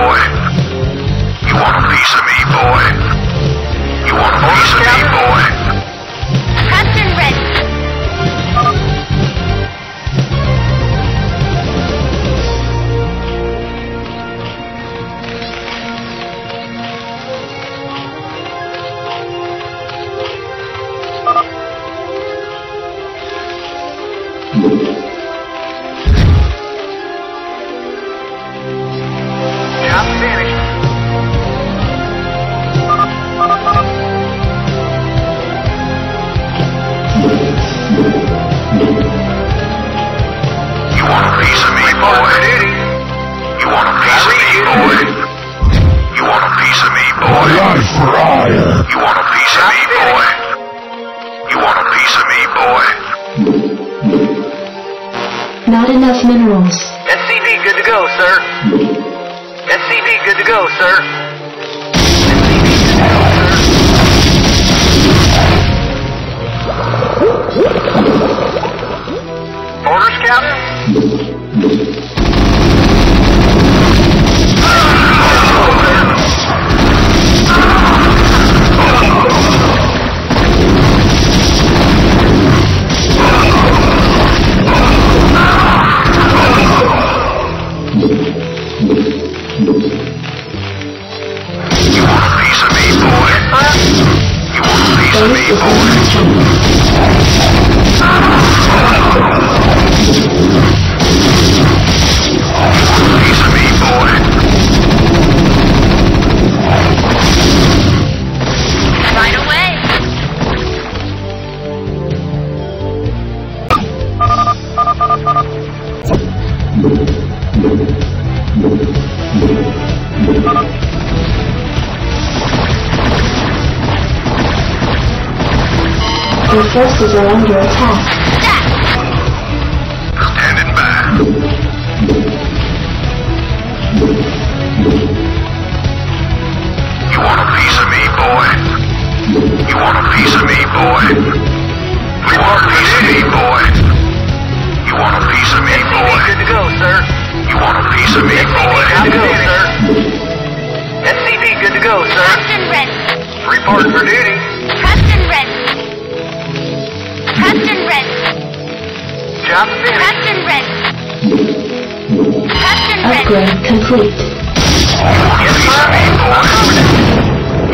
boy? You want a piece of me, boy? You want a piece of me, boy? You want a piece of me, boy? Hire. You want a piece of me, boy? You want a piece of me, boy? Not enough minerals. SCV good to go, sir. SCV good to go, sir. Orders, Captain? Your forces are under attack. Standing by. You want a piece of me, boy? You want a piece of me, boy? You want a piece of me, boy? You want a piece of me, SCV boy? good to go, sir. You want a piece of me, boy? Good to go, sir. Upgrade complete.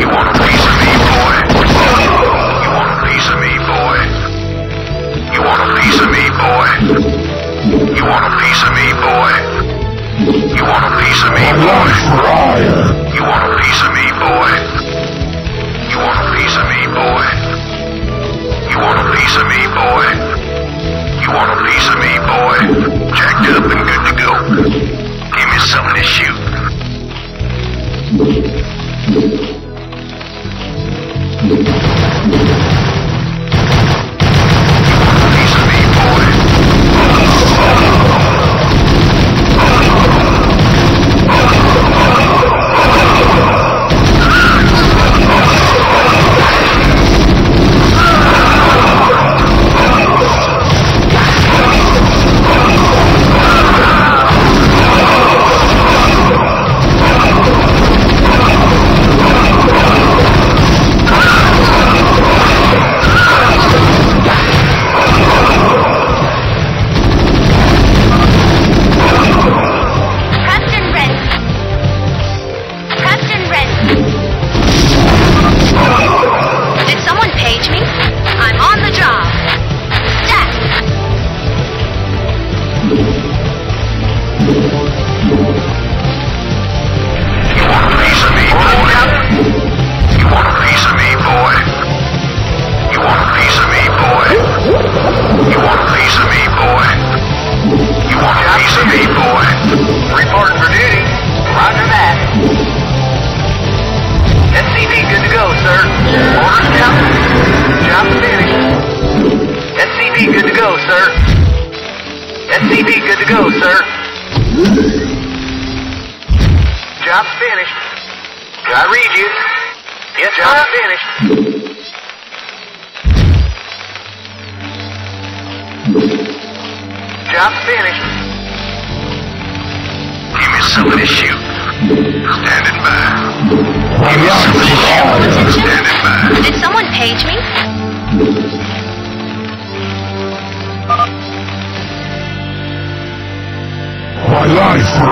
You want a piece of me, boy? You want a piece of me, boy? You want a piece of me, boy? You want a piece of me, boy? You want a piece of me, boy? Life for Aiur. You want a piece of me, boy? You want a piece of me, boy? You want a piece of me, boy? SCV good to go, sir. Job finished. I read you. Yes, job finished. Job finished. Give me something to shoot. Standing by. Give My life riot. Standing by. Did someone page me? You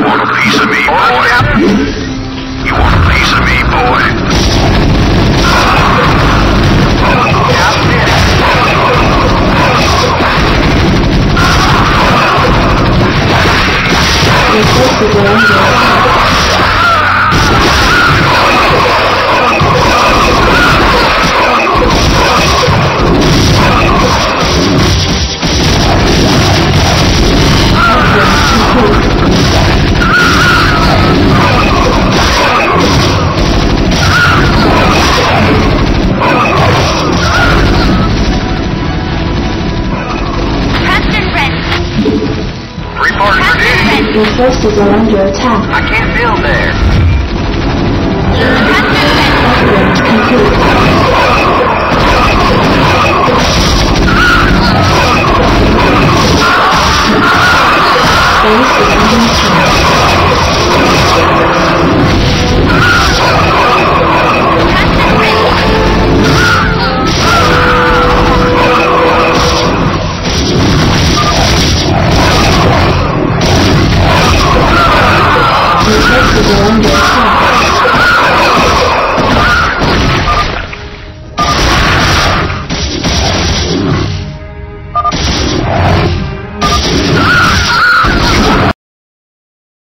want a piece of me, boy? You want a piece of me, boy? Captain forces are under attack. I can't build there. Captain ready.